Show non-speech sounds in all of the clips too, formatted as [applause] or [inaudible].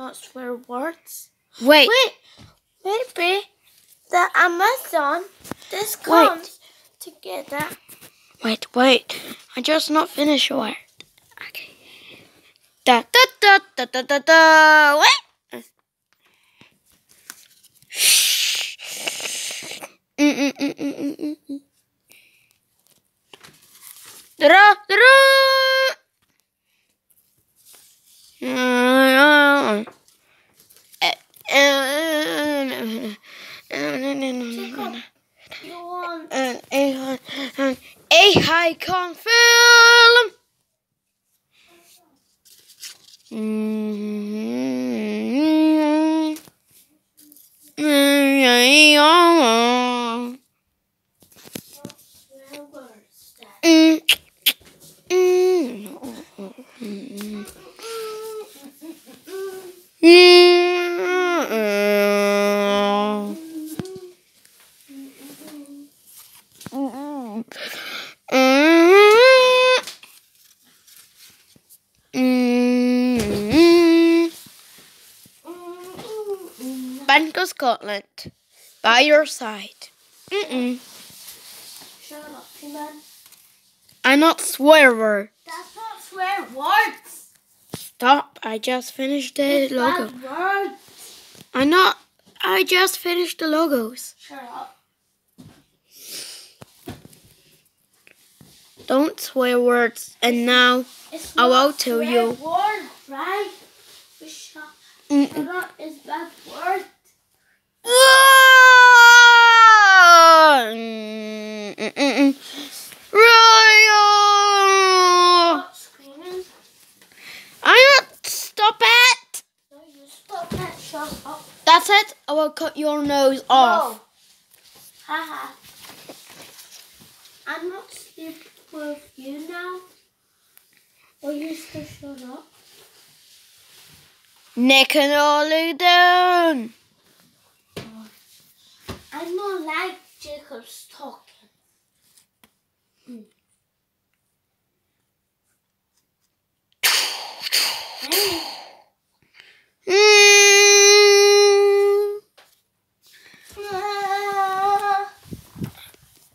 not swear words. Wait. Wait, maybe the Amazon this Wait. comes together. Wait, wait. I just not finished word. Okay. Da da da da da da da. Wait. Mm mm mm mm mm mm mm. Da da da da. Mm, eh, eh, Jacob, you want en een, een, een hij kan film. Mm. Mm, ja, ja. swear words? Dad? Mm. Mm. Mm. Mm. Mm. Mm. Bank of Scotland, by your side. Mm-mm. Shut up, man. I not swear word. That's not swear words. Stop! I just finished the logo. Bad words. I not. I just finished the logos. Shut up. Don't swear words. And now, It's I will tell you. Word, right? Shut Mm. is bad word. Mm-mm-mm. Royal. Stop screaming. I not stop it. No, you stop that. Shut up. That's it. I will cut your nose off. No. Haha. I'm not sleeping with you now. Will you still shut up? Nick and Ollie down. I don't like Jacob's talking. Hey, [sighs] Mm. ah, Mm-mm, uh, mm-mm, uh, mm-mm, uh, uh, uh, mm-mm. oh, oh, oh. Mm-mm. Be cool back. Jacob, how dare you say swear words?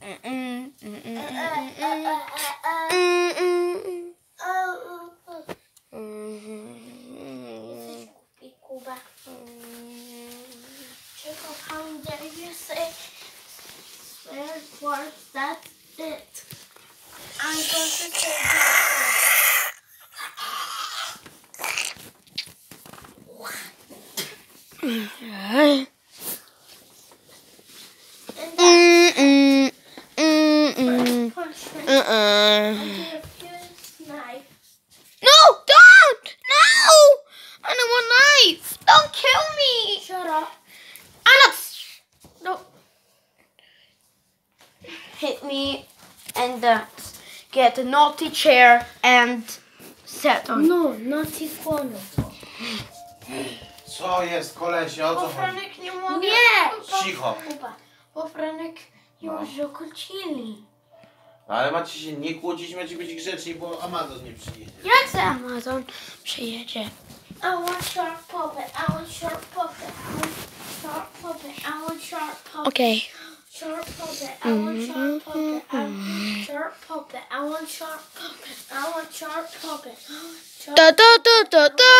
That's it. I'm going to say this. And get a naughty chair and sit on. No, i corner. Co jest, kolesie, o co chodzi? Franek nie mogę. Nie! Cicho. Kuba, bo Franek już okłócili. No, ale macie się nie kłócić, macie być grzeczni, bo Amazon nie przyjedzie. Jak za? Amazon przyjedzie. I want sharp puppet. I want sharp puppet. I want sharp puppet. I want sharp puppet. Okej. Sharp puppet. I want mm-hmm. sharp puppet. I want sharp puppet. I want sharp puppet. I want sharp puppet. Da da da da da.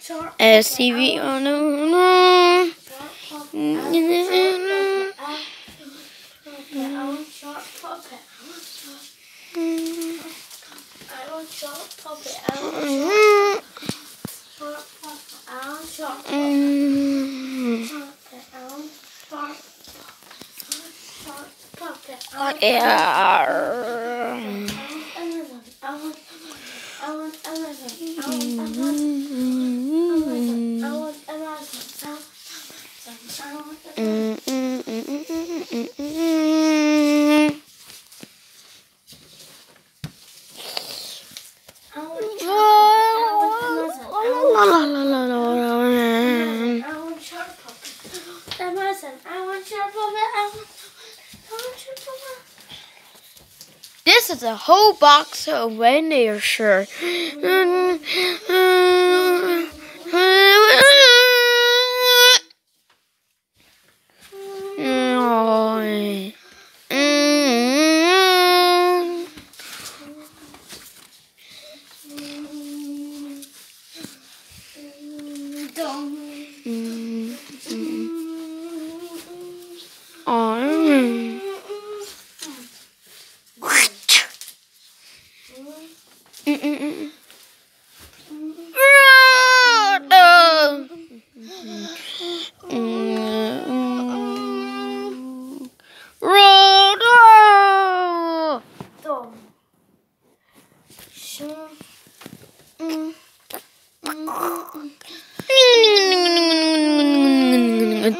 Sharp SCV on oh, no no. Sharp puppet. I want sharp puppet. I want sharp puppet. I want sharp puppet. I want sharp puppet. I want sharp puppet. I want sharp sharp puppet. I want Yeah. a whole box of reindeer shirt. [laughs] Aww.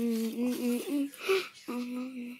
嗯嗯嗯嗯嗯嗯。嗯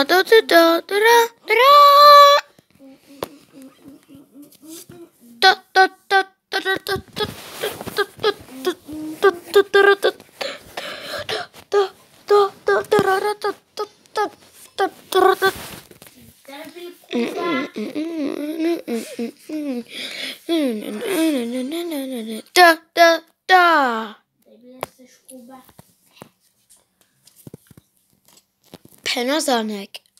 Da da da da da da da da da da da da da. Da da da. Panasonic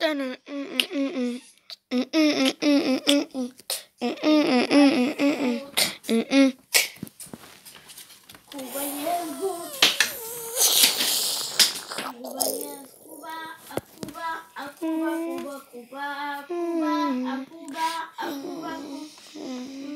no, no, mm, mm, mm, mm.